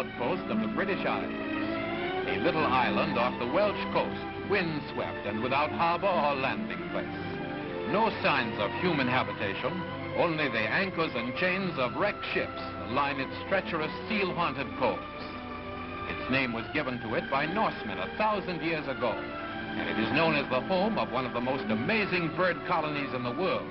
outpost of the British Isles. A little island off the Welsh coast, windswept and without harbor or landing place. No signs of human habitation, only the anchors and chains of wrecked ships line its treacherous seal-haunted coves. Its name was given to it by Norsemen a thousand years ago, and it is known as the home of one of the most amazing bird colonies in the world,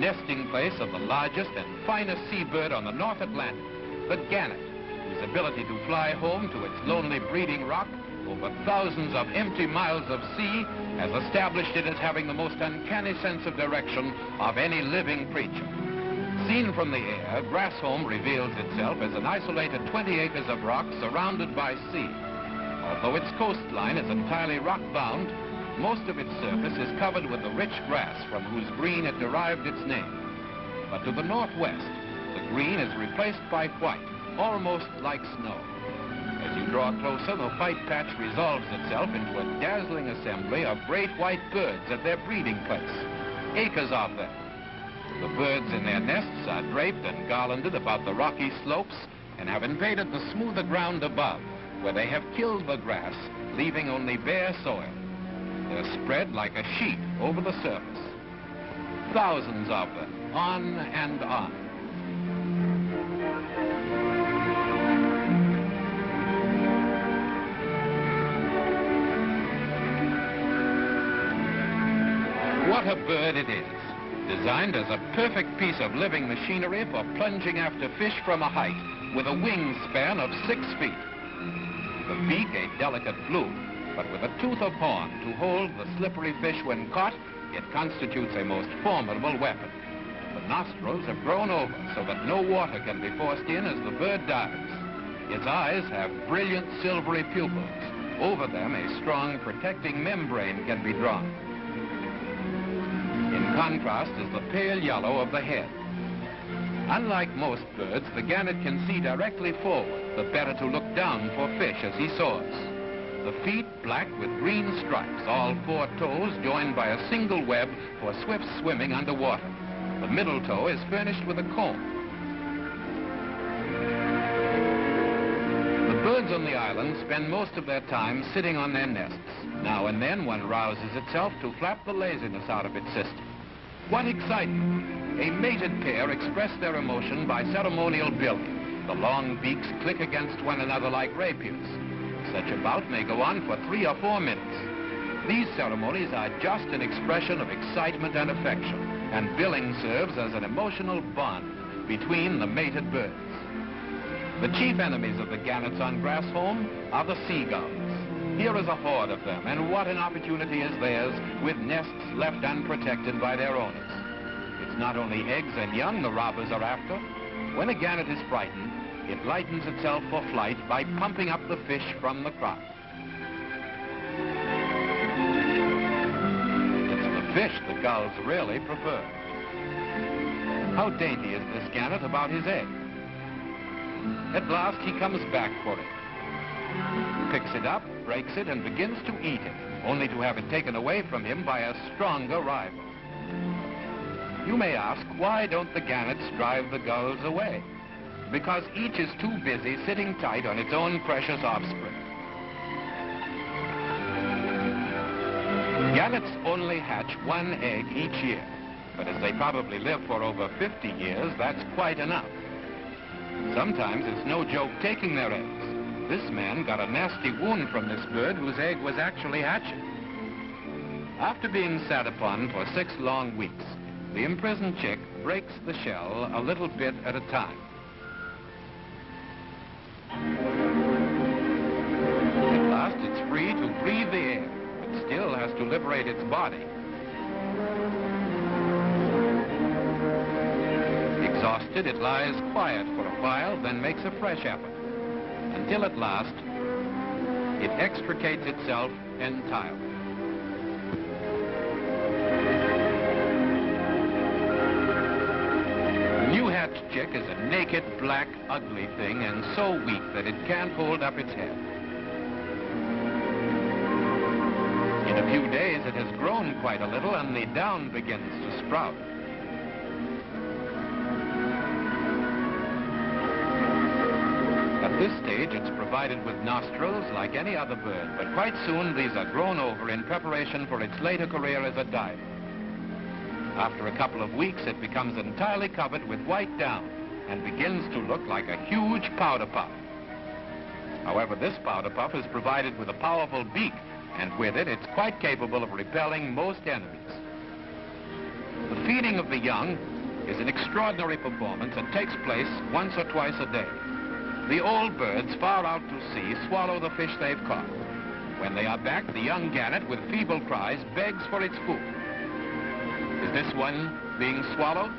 nesting place of the largest and finest seabird on the North Atlantic, the gannet, whose ability to fly home to its lonely breeding rock over thousands of empty miles of sea has established it as having the most uncanny sense of direction of any living creature. Seen from the air, Grassholm reveals itself as an isolated 20 acres of rock surrounded by sea. Although its coastline is entirely rock-bound, most of its surface is covered with the rich grass from whose green it derived its name. But to the northwest, the green is replaced by white, almost like snow. As you draw closer, the white patch resolves itself into a dazzling assembly of great white birds at their breeding place. Acres of them. The birds in their nests are draped and garlanded about the rocky slopes and have invaded the smoother ground above, where they have killed the grass, leaving only bare soil. They're spread like a sheet over the surface. Thousands of them, on and on. What a bird it is, designed as a perfect piece of living machinery for plunging after fish from a height with a wingspan of six feet. The beak a delicate blue, but with a tooth of horn to hold the slippery fish when caught, it constitutes a most formidable weapon. The nostrils have grown over so that no water can be forced in as the bird dives. Its eyes have brilliant silvery pupils. Over them, a strong protecting membrane can be drawn. In contrast is the pale yellow of the head. Unlike most birds, the gannet can see directly forward, the better to look down for fish as he soars. The feet black with green stripes, all four toes joined by a single web for swift swimming underwater. The middle toe is furnished with a comb. On the island spend most of their time sitting on their nests. Now and then one rouses itself to flap the laziness out of its system. What excitement! A mated pair express their emotion by ceremonial billing. The long beaks click against one another like rapiers. Such a bout may go on for three or four minutes. These ceremonies are just an expression of excitement and affection, and billing serves as an emotional bond between the mated birds. The chief enemies of the gannets on Grassholm are the seagulls. Here is a horde of them, and what an opportunity is theirs with nests left unprotected by their owners. It's not only eggs and young the robbers are after. When a gannet is frightened, it lightens itself for flight by pumping up the fish from the crop. It's the fish the gulls really prefer. How dainty is this gannet about his egg? At last he comes back for it. Picks it up, breaks it, and begins to eat it, only to have it taken away from him by a stronger rival. You may ask, why don't the gannets drive the gulls away? Because each is too busy sitting tight on its own precious offspring. Gannets only hatch one egg each year, but as they probably live for over 50 years, that's quite enough. Sometimes it's no joke taking their eggs. This man got a nasty wound from this bird whose egg was actually hatching. After being sat upon for six long weeks, the imprisoned chick breaks the shell a little bit at a time. At last, it's free to breathe the air, but still has to liberate its body. Exhausted, it lies quiet for a while, then makes a fresh effort, until at last, it extricates itself entirely. The new hatched chick is a naked, black, ugly thing and so weak that it can't hold up its head. In a few days, it has grown quite a little and the down begins to sprout. This stage, it's provided with nostrils like any other bird, but quite soon these are grown over in preparation for its later career as a diver. After a couple of weeks, it becomes entirely covered with white down and begins to look like a huge powder puff. However, this powder puff is provided with a powerful beak, and with it, it's quite capable of repelling most enemies. The feeding of the young is an extraordinary performance and takes place once or twice a day. The old birds far out to sea swallow the fish they've caught. When they are back, the young gannet, with feeble cries, begs for its food. Is this one being swallowed?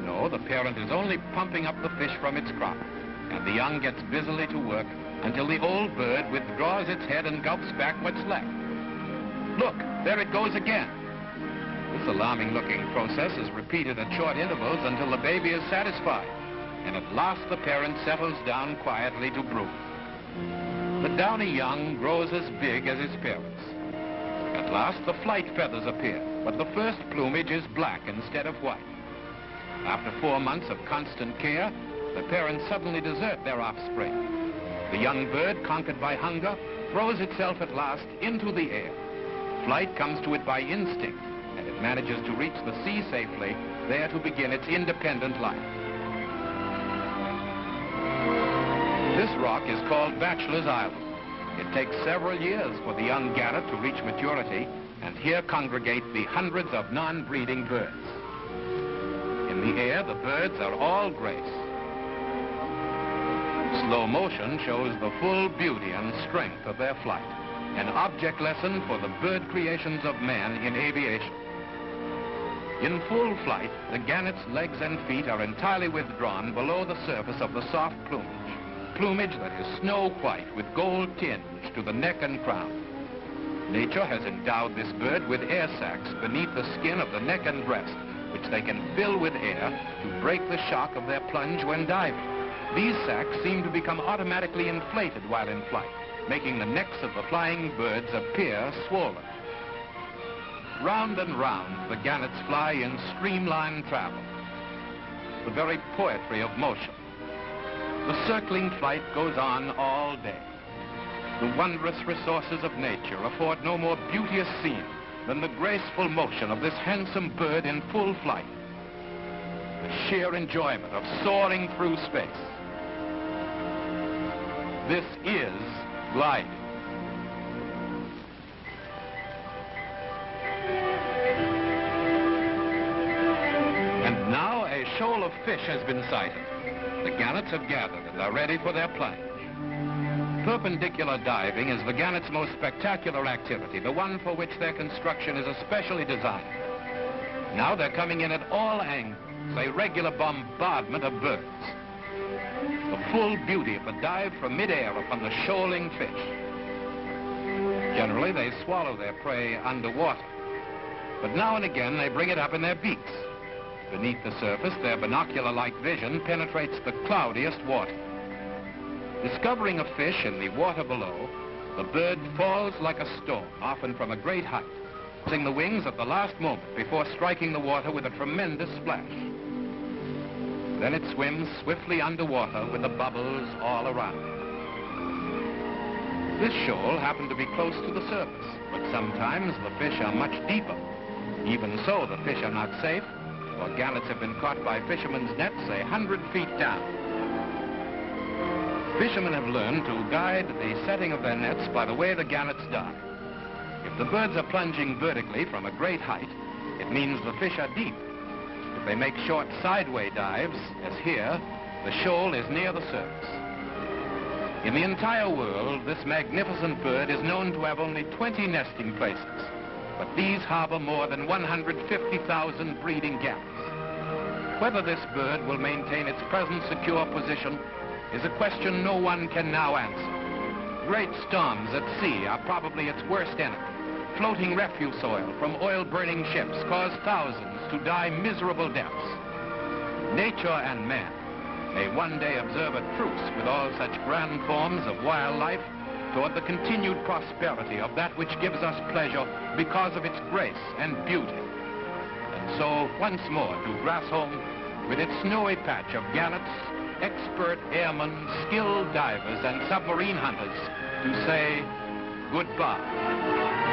No, the parent is only pumping up the fish from its crop, and the young gets busily to work until the old bird withdraws its head and gulps back what's left. Look, there it goes again. This alarming-looking process is repeated at short intervals until the baby is satisfied, and at last the parent settles down quietly to brood. The downy young grows as big as its parents. At last, the flight feathers appear, but the first plumage is black instead of white. After four months of constant care, the parents suddenly desert their offspring. The young bird, conquered by hunger, throws itself at last into the air. Flight comes to it by instinct, and it manages to reach the sea safely, there to begin its independent life. This rock is called Bachelor's Island. It takes several years for the young gannet to reach maturity, and here congregate the hundreds of non-breeding birds. In the air, the birds are all grace. Slow motion shows the full beauty and strength of their flight, an object lesson for the bird creations of man in aviation. In full flight, the gannet's legs and feet are entirely withdrawn below the surface of the soft plumage, plumage that is snow white with gold tinge to the neck and crown. Nature has endowed this bird with air sacs beneath the skin of the neck and breast, which they can fill with air to break the shock of their plunge when diving. These sacs seem to become automatically inflated while in flight, making the necks of the flying birds appear swollen. Round and round, the gannets fly in streamlined travel, the very poetry of motion. The circling flight goes on all day. The wondrous resources of nature afford no more beauteous scene than the graceful motion of this handsome bird in full flight. The sheer enjoyment of soaring through space. This is life. And now a shoal of fish has been sighted. The gannets have gathered and are ready for their plunge. Perpendicular diving is the gannet's most spectacular activity, the one for which their construction is especially designed. Now they're coming in at all angles, a regular bombardment of birds. The full beauty of a dive from midair upon the shoaling fish. Generally, they swallow their prey underwater. But now and again, they bring it up in their beaks. Beneath the surface, their binocular-like vision penetrates the cloudiest water. Discovering a fish in the water below, the bird falls like a stone, often from a great height, using the wings at the last moment before striking the water with a tremendous splash. Then it swims swiftly underwater with the bubbles all around. This shoal happened to be close to the surface, but sometimes the fish are much deeper. Even so, the fish are not safe, for gannets have been caught by fishermen's nets a hundred feet down. Fishermen have learned to guide the setting of their nets by the way the gannets dive. If the birds are plunging vertically from a great height, it means the fish are deep. If they make short sideway dives, as here, the shoal is near the surface. In the entire world, this magnificent bird is known to have only 20 nesting places, but these harbor more than 150,000 breeding gannets. Whether this bird will maintain its present secure position is a question no one can now answer. Great storms at sea are probably its worst enemy. Floating refuse oil from oil-burning ships cause thousands to die miserable deaths. Nature and man may one day observe a truce with all such grand forms of wildlife toward the continued prosperity of that which gives us pleasure because of its grace and beauty. And so, once more, to Grassholm, with its snowy patch of gannets, expert airmen, skilled divers, and submarine hunters to say goodbye.